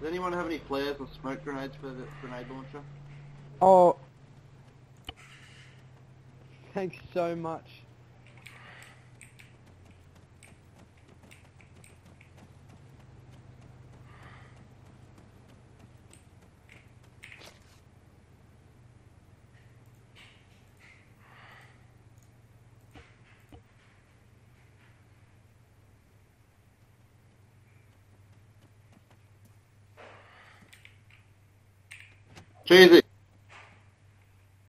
Does anyone have any flares or smoke grenades for the grenade launcher? Oh, thanks so much. 这一